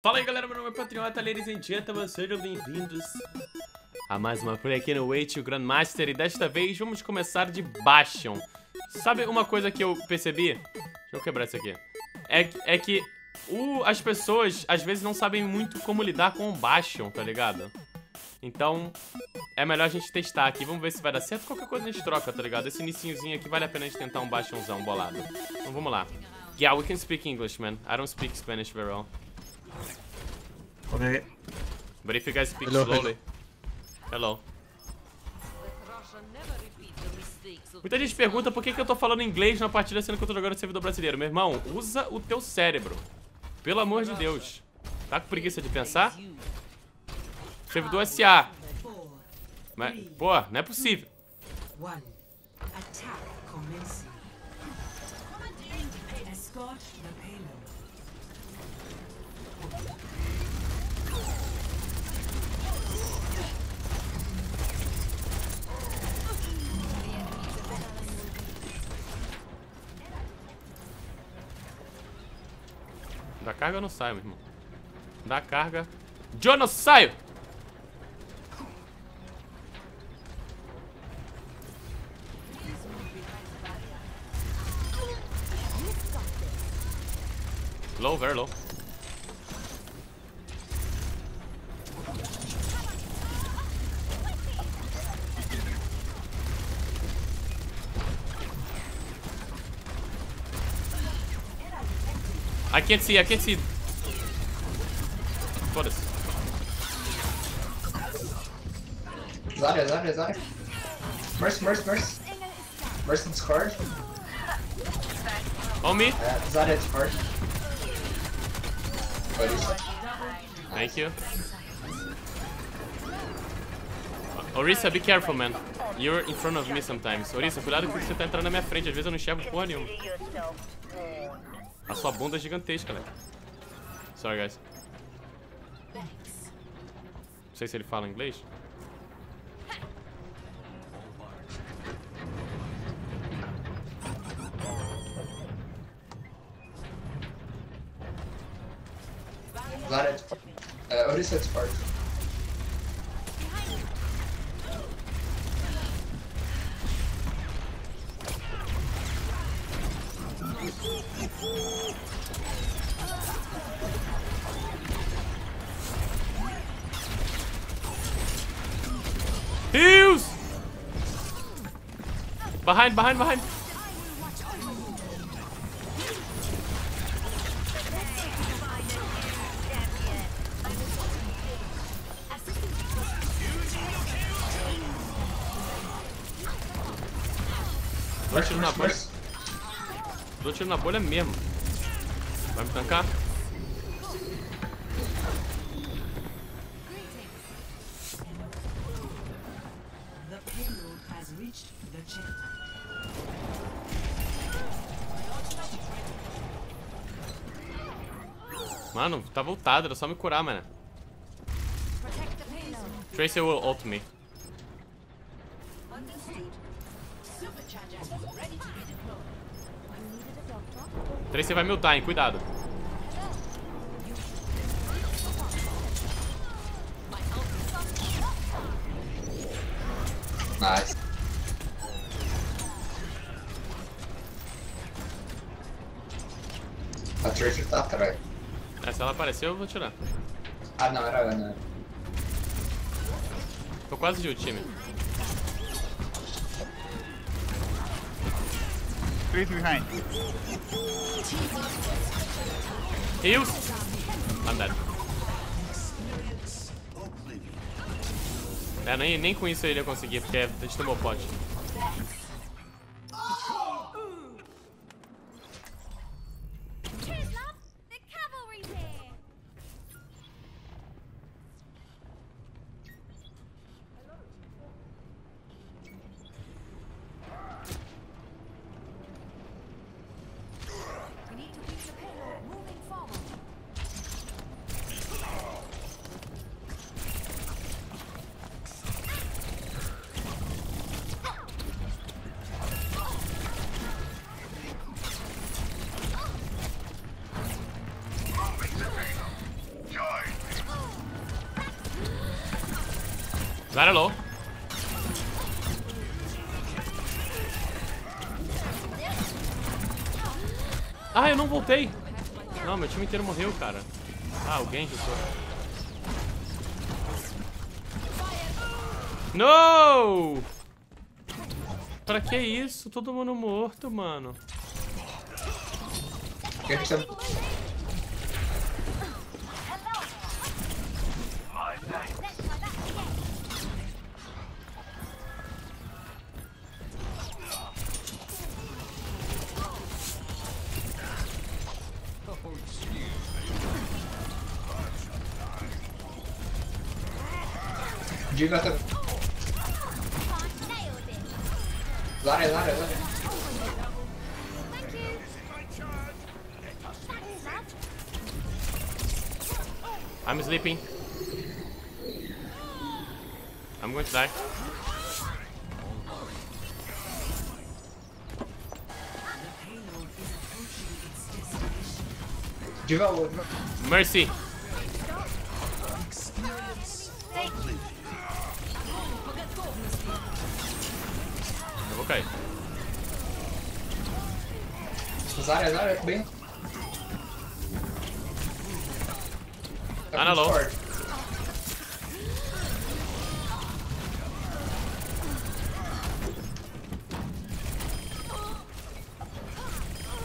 Fala aí galera, meu nome é Patriota, ladies and gentlemen, sejam bem-vindos a mais uma play aqui no Wait, o Grandmaster E desta vez vamos começar de Bastion Sabe uma coisa que eu percebi? Deixa eu quebrar isso aqui. É, é que as pessoas às vezes não sabem muito como lidar com o Bastion, tá ligado? Então, é melhor a gente testar aqui, vamos ver se vai dar certo. Qualquer coisa a gente troca, tá ligado? Esse inicinhozinho aqui vale a pena a gente tentar um Bastionzão bolado. Então vamos lá. Yeah, we can speak English, man. I don't speak Spanish very well Okay. But if you guys speak Hello, slowly. Hello. Muita gente pergunta por que, que eu tô falando inglês na partida sendo que eu tô jogando servidor brasileiro. Meu irmão, usa o teu cérebro. Pelo amor de Deus. Tá com preguiça de pensar? Servidor SA. Mas, pô, não é possível. Da carga eu não saio, meu irmão. Da carga. Eu não saio! Low, very low. I can't see, I can't see. Foda-se. Zarya, Zarya, Zarya. Mercy, Mercy, Mercy. Mercy scored. On me. Uh, Zarya scored. What is it? Thank you. Orisa, be careful, man. You're in front of me sometimes. Orisa, cuidado que você tá entrando na minha frente. Às vezes eu não enxergo porra nenhuma. A sua bunda é gigantesca, velho. Sorry, guys. Não sei se ele fala inglês. Zarya. Uh, Orisa scored. Behind, behind, behind. Dou tiro na bolha. Dou tiro na bolha mesmo. Vai me tancar? Tá voltado, era só me curar, mano. Tracer will ult me. Tracer vai me ultar, hein? Cuidado. Nice. A Tracer tá atrás. É, se ela apareceu, eu vou tirar. Ah, não, era Ana. Tô quase de ult, time. Three behind. Heals! I'm dead. É, nem, nem com isso ele ia conseguir, porque a gente tomou pote. Zarya low. Ah, eu não voltei. Não, meu time inteiro morreu, cara. Ah, alguém juntou. No! Pra que isso? Todo mundo morto, mano. Diga também. Nailed it. Zarya, Zarya, Zarya. Thank you. Thanks, love. I'm sleeping. I'm going to die. The payload is approaching its destination. Diga o outro. Mercy. Eu vou cair. Zarya, Zarya, bem. Tá Ana muito low. forte.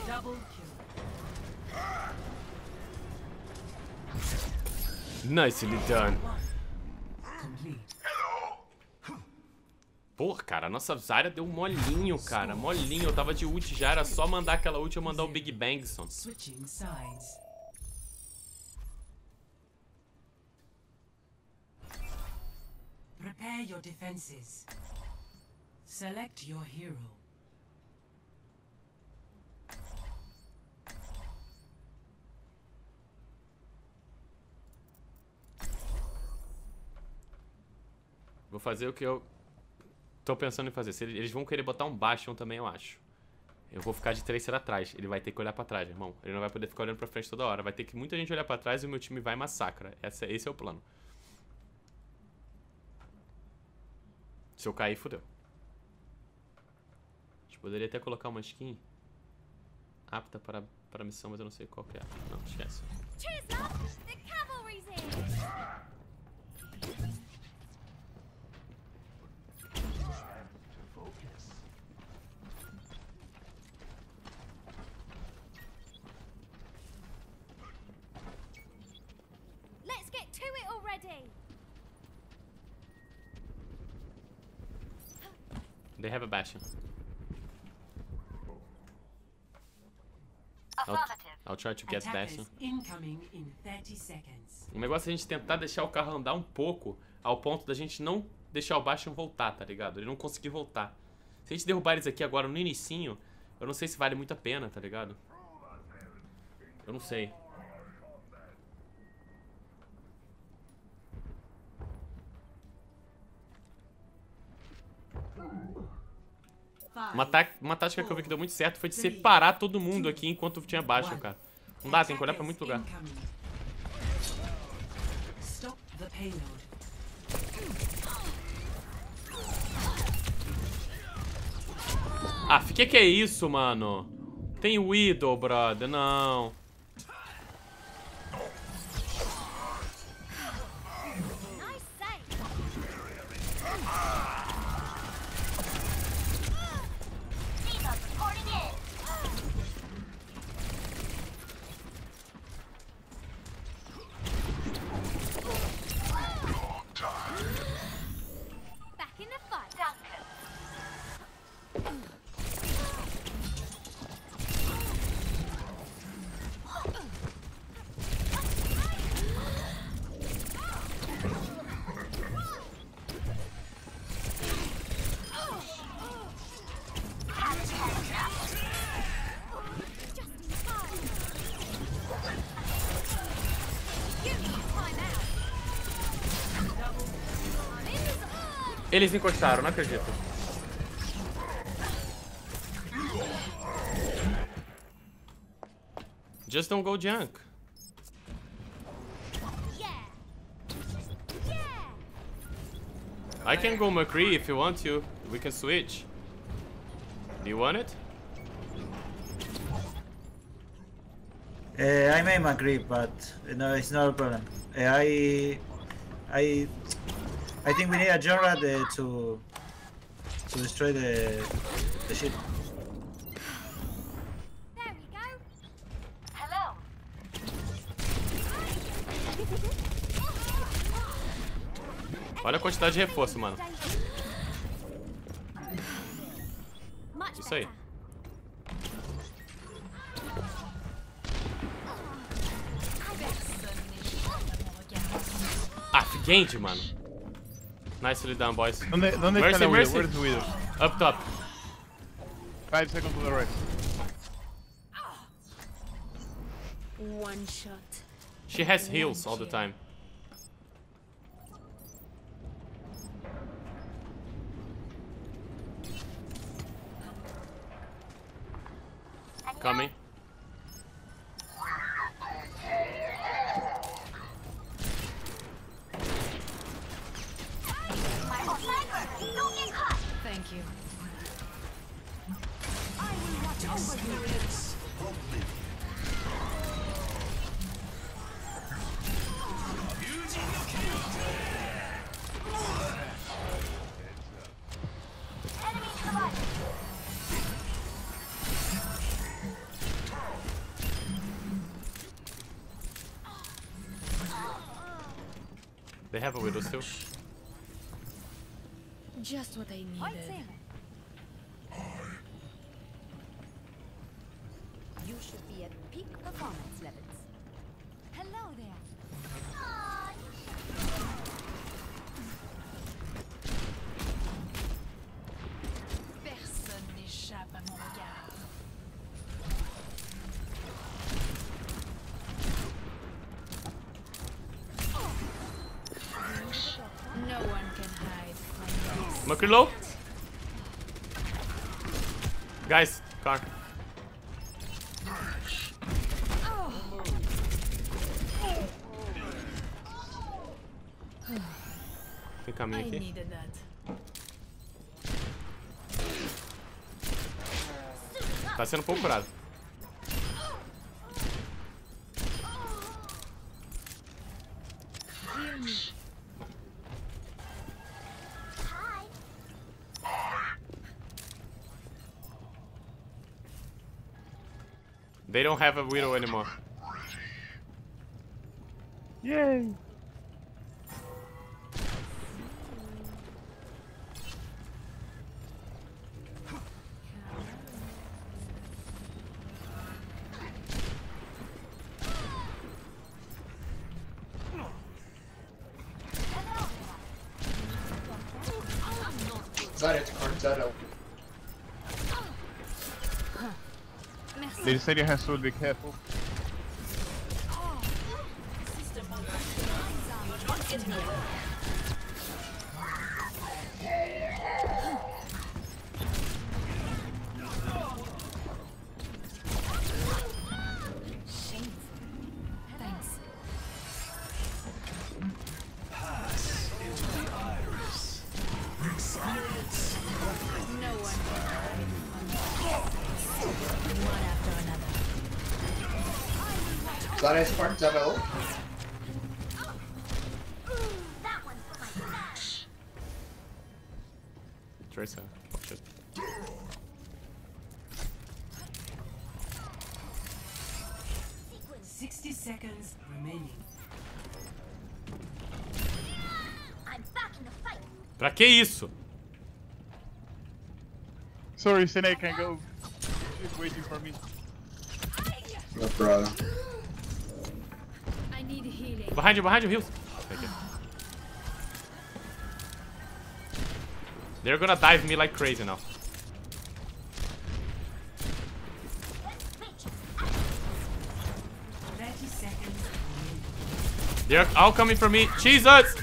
Double kill. Nicely done. Porra, cara, a nossa Zarya deu um molinho, cara. Molinho. Eu tava de ult já, era só mandar aquela ult e eu mandar o Big Bangson. Prepare your defenses. Select your hero. Vou fazer o que eu tô pensando em fazer. Eles vão querer botar um Bastion também, eu acho. Eu vou ficar de Tracer atrás. Ele vai ter que olhar pra trás, irmão. Ele não vai poder ficar olhando pra frente toda hora. Vai ter que muita gente olhar pra trás e o meu time vai massacra. Esse é o plano. Se eu cair, fodeu. A gente poderia até colocar uma skin apta para, para missão, mas eu não sei qual que é. Não, esquece. They have a Bastion. I'll, I'll try to get Bastion. Attackers incoming in 30 seconds. O negócio é a gente tentar deixar o carro andar um pouco ao ponto da gente não deixar o Bastion voltar, tá ligado? Ele não conseguir voltar. Se a gente derrubar eles aqui agora no inicinho, eu não sei se vale muito a pena, tá ligado? Eu não sei. Uma, tá- uma tática que eu vi que deu muito certo foi de separar todo mundo aqui enquanto tinha Bastion, cara. Não dá, tem que olhar pra muito lugar. Attackers incoming. Stop the payload. Ah, que que é isso, mano? Tem Widow, brother. Não. Eles encostaram, não acredito. Just don't go junk. I can go McCree if you want to. We can switch. Do you want it? Uh, I may agree, but uh, no, it's not a problem. Uh, I, I, I think we need a Jorad uh, to to destroy the the ship. There we go. Hello. Olha a quantidade de reforço, mano. Much Isso aí. Ah, Genji, mano. Nicely done, boys. ¿Dónde, dónde Mercy, está la Widow? Where's the Widow? Up top. Five seconds to the right. One shot. She has heals all the time. Coming. They have a widow still. Just what I Points needed. in. You should be at peak performance levels. Hello there. McCree low. Guys, car. Tem caminho aqui. Tá sendo um They don't have a widow anymore. Yay! Said you have to be careful. Another. Zarya to card Zarya. That one's for my stash. Tracer. Oh, shit. Sixty seconds remaining. I'm back in the fight. Pra que isso? Sorry, Sene can go. She's waiting for me. No problem. I need healing. Behind you, behind you, heals. They're gonna dive me like crazy now. They're all coming for me. Jesus!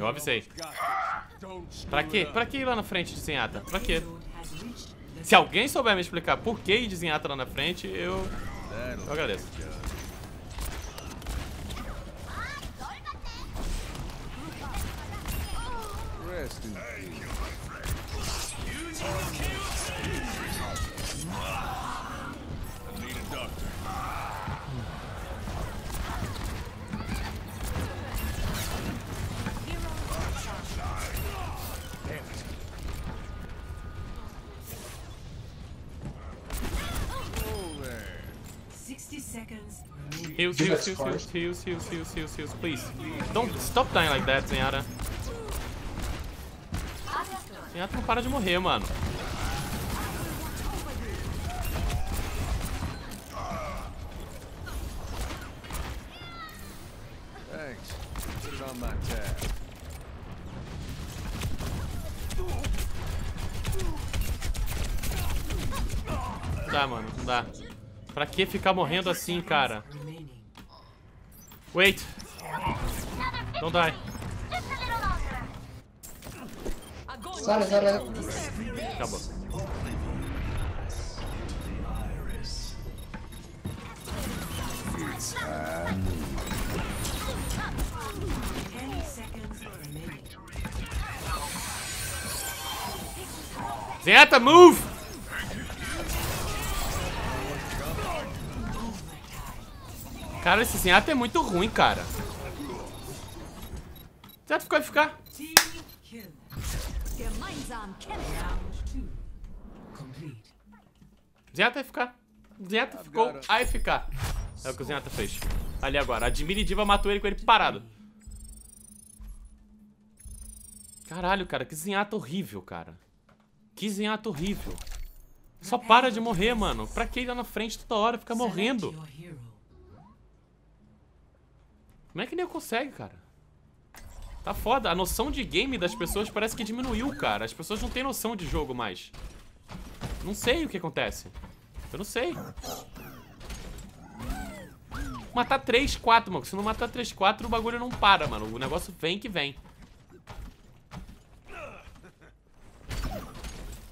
Eu avisei. Pra quê? Pra que ir lá na frente de Zenyatta? Pra quê? Se alguém souber me explicar por que ir de Zenyatta lá na frente, eu, eu agradeço. Rest in Heals, heals, heals, heals, heals, heals, heals, heals, heals, please. Don't stop dying like that, Zenyatta. Zenyatta não para de morrer, mano. Thanks. Put it on my tab. Não dá, mano, não dá. Pra que ficar morrendo assim, cara? Remaining. Wait. Don't die. Sorry, sorry. Acabou. Ten seconds remaining. Zenyatta, move! Cara, esse Zenyatta é muito ruim, cara. Zenyatta ficou kämpfen. Round two. Complete. Zenyatta. Zenyatta ficou AFK. É o que o Zenyatta fez. Ali agora. A Admire Diva matou ele com ele parado. Caralho, cara. Que Zenyatta horrível, cara. Que Zenyatta horrível. Só para de morrer, mano. Pra que ir lá na frente toda hora? Fica morrendo. Como é que nem consegue, cara? Tá foda. A noção de game das pessoas parece que diminuiu, cara. As pessoas não têm noção de jogo mais. Não sei o que acontece. Eu não sei. Matar 3, 4, mano. Se não matar 3, 4, o bagulho não para, mano. O negócio vem que vem.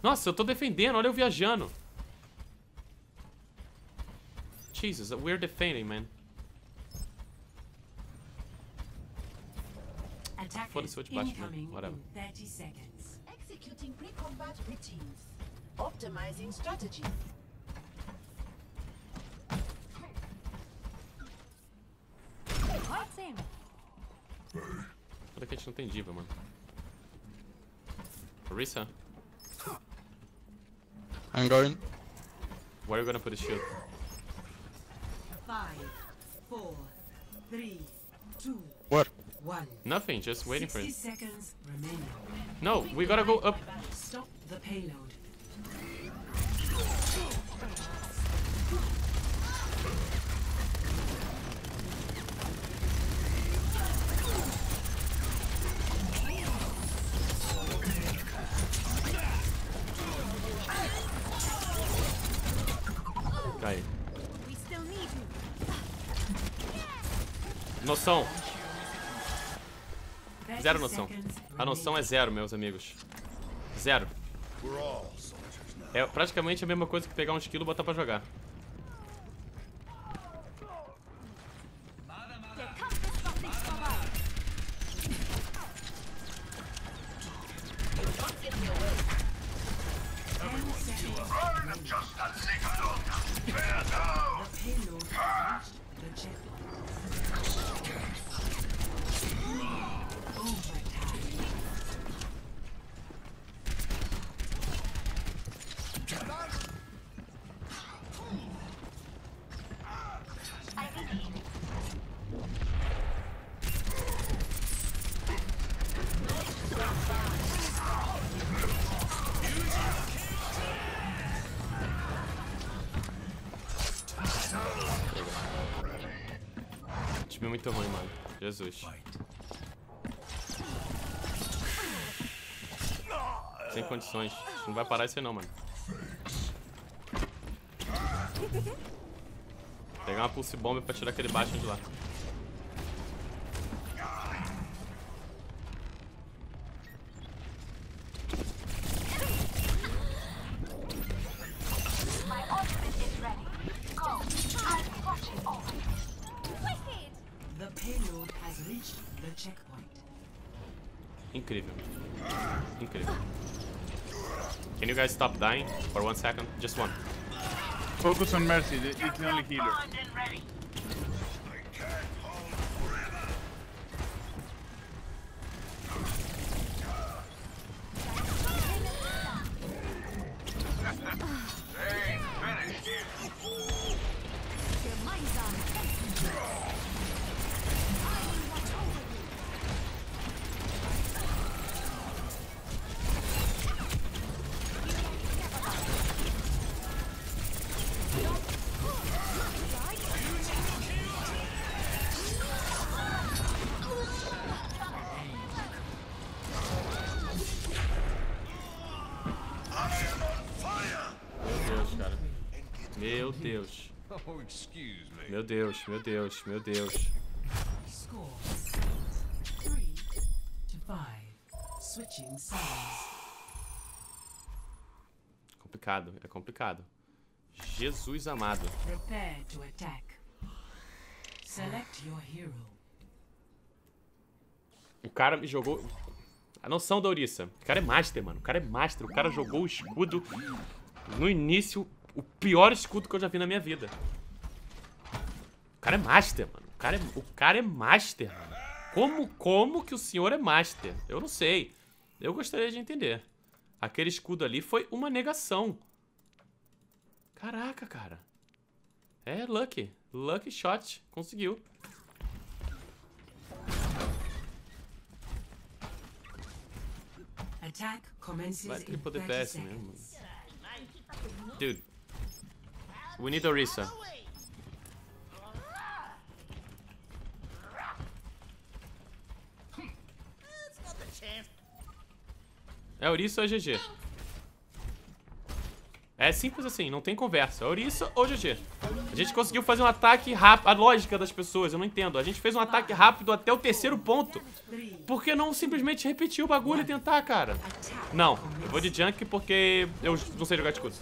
Nossa, eu tô defendendo. Olha eu viajando. Jesus, we're defending, man. Foda-se, vou de baixo, né? incoming Whatever. in 30 seconds. Executing pre-combat routines. Optimizing strategy. Foda que a gente não tem diva, mano. Orisa, I'm going. where are you gonna put the shield? Five, four, three, two? One. Nothing, just waiting for it. seconds remaining. No, we gotta go up. Stop the payload. Cai. We still need you. Noção. 30 Zero noção. A noção é zero, meus amigos. Zero. É praticamente a mesma coisa que pegar um esquilo e botar pra jogar. Time muito ruim, mano. Jesus. Sem condições. Não vai parar isso aí não, mano. Pegar uma pulse bomba pra tirar aquele baixo de lá. Stop dying for one second? Just one. Focus on Mercy, it's the only healer. Meu Deus, meu Deus, meu Deus. Complicado, é complicado. Jesus amado. Prepare to attack. Select your hero. O cara me jogou. A noção da Orissa. O cara é master, mano. O cara é master. O cara jogou o escudo no início. O pior escudo que eu já vi na minha vida. O cara é master, mano. O cara é, o cara é master, mano. Como, como que o senhor é master? Eu não sei. Eu gostaria de entender. Aquele escudo ali foi uma negação. Caraca, cara. É lucky. Lucky shot. Conseguiu. Vai 30 DPS mesmo. Dude. We need Orisa. É Orisa ou GG? É simples assim, não tem conversa. É Orisa ou GG. A gente conseguiu fazer um ataque rápido. A lógica das pessoas, eu não entendo. A gente fez um ataque rápido até o terceiro ponto. Por que não simplesmente repetir o bagulho e tentar, cara? Não, eu vou de Junk porque eu não sei jogar de escudo.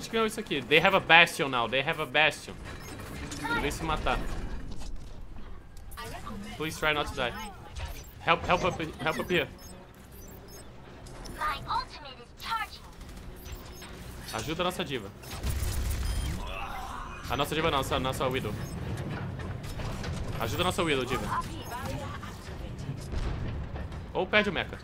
Gente ganhou isso aqui. They have a Bastion now. They have a Bastion. Veio se matar. Please try not to die. Help, help up, help up here. Ajuda a nossa diva. A nossa diva não, a nossa Widow. Ajuda a nossa Widow, diva. Ou perde o mecha.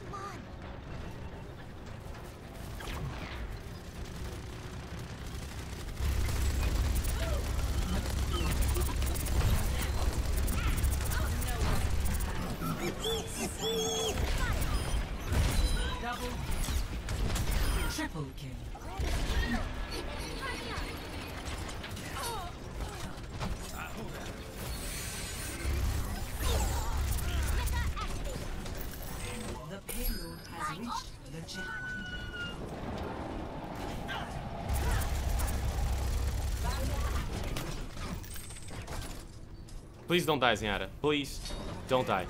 Please don't die, Zenyatta. Please don't die.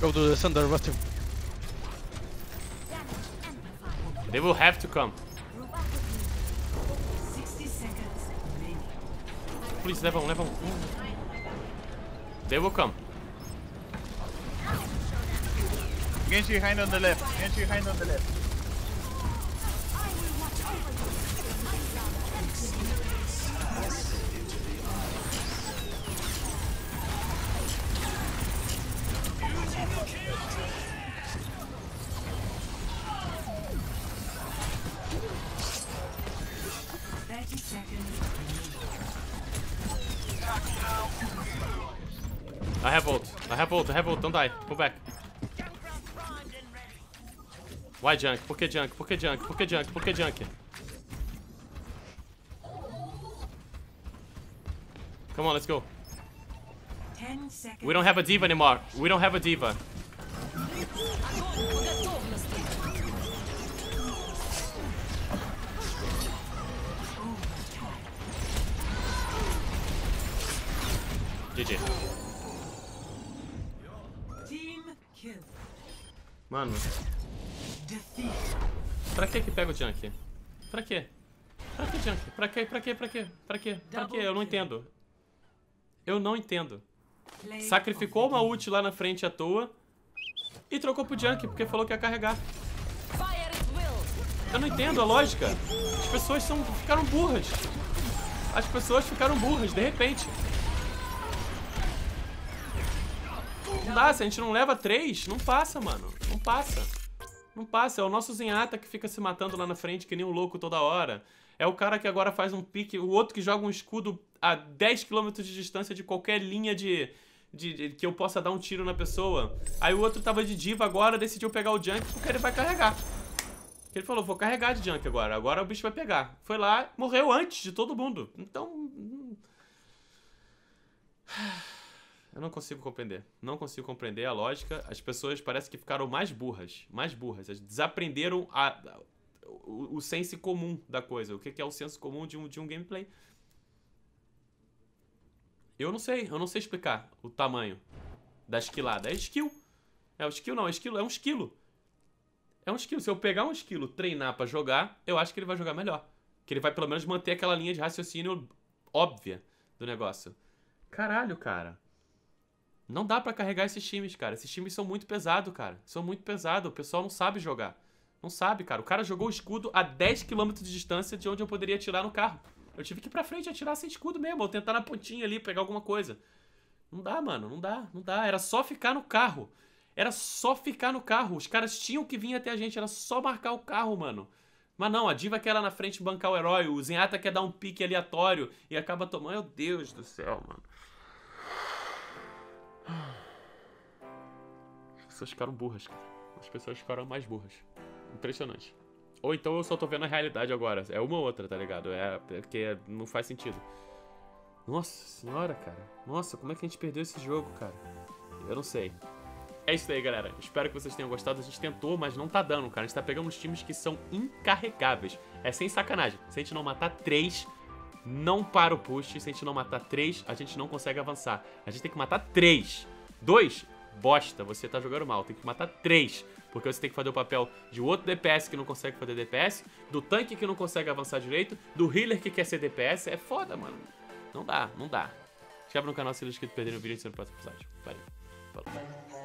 Go to the center, Rusty. They will have to come. 60 seconds. Please, level, level. They will come. Genji hand on the left. Genji hand on the left. I have ult. I have ult. I have ult. Don't die. Go back. Why junk? Por que junk? Por que junk? Por que junk? Por que junk? Come on, let's go. Ten seconds. We don't have a diva anymore. We don't have a diva. GG. Team kill. Mano. Pra que que pega o junk? Pra quê? Pra que junk? Pra quê? Pra quê? Pra quê? Pra quê? Pra quê? Eu não entendo. Eu não entendo. Sacrificou uma ult lá na frente à toa e trocou pro junk porque falou que ia carregar. Eu não entendo a lógica. As pessoas são, ficaram burras. As pessoas ficaram burras, de repente. Não dá, se a gente não leva três, não passa, mano. Não passa. Não passa. É o nosso Zenyatta que fica se matando lá na frente, que nem um louco toda hora. É o cara que agora faz um pique, o outro que joga um escudo a 10 km de distância de qualquer linha de, de, de- que eu possa dar um tiro na pessoa. Aí o outro tava de diva agora, decidiu pegar o junk porque ele vai carregar. Ele falou, vou carregar de junk agora, agora o bicho vai pegar. Foi lá, morreu antes de todo mundo. Então... Eu não consigo compreender. Não consigo compreender a lógica. As pessoas parecem que ficaram mais burras. Mais burras. Elas desaprenderam a, a- o, o senso comum da coisa. O que é o senso comum de um, de um gameplay. Eu não sei. Eu não sei explicar o tamanho da esquilada. É skill. É o skill não. É esquilo. É um esquilo. É um esquilo. Se eu pegar um esquilo, treinar pra jogar, eu acho que ele vai jogar melhor. Que ele vai pelo menos manter aquela linha de raciocínio óbvia do negócio. Caralho, cara. Não dá pra carregar esses times, cara. Esses times são muito pesados, cara. São muito pesados. O pessoal não sabe jogar. Não sabe, cara. O cara jogou o escudo a 10km de distância de onde eu poderia atirar no carro. Eu tive que ir pra frente atirar sem escudo mesmo. Ou tentar na pontinha ali, pegar alguma coisa. Não dá, mano. Não dá. Não dá. Era só ficar no carro. Era só ficar no carro. Os caras tinham que vir até a gente. Era só marcar o carro, mano. Mas não, a Diva quer lá na frente bancar o herói. O Zenyatta quer dar um pique aleatório e acaba tomando. Meu Deus do céu, mano. Pessoas ficaram burras, cara. As pessoas ficaram mais burras. Impressionante. Ou então eu só tô vendo a realidade agora. É uma ou outra, tá ligado? É porque não faz sentido. Nossa senhora, cara. Nossa, como é que a gente perdeu esse jogo, cara? Eu não sei. É isso aí, galera. Espero que vocês tenham gostado. A gente tentou, mas não tá dando, cara. A gente tá pegando uns times que são incarregáveis. É sem sacanagem. Se a gente não matar três, não para o push. Se a gente não matar três, a gente não consegue avançar. A gente tem que matar três. Dois, bosta. Você tá jogando mal. Tem que matar três. Porque você tem que fazer o papel de outro DPS que não consegue fazer DPS, do tanque que não consegue avançar direito, do healer que quer ser DPS. É foda, mano. Não dá, não dá. Inscreve no canal se não é inscrito perder o vídeo e se no próximo episódio. Valeu. Falou.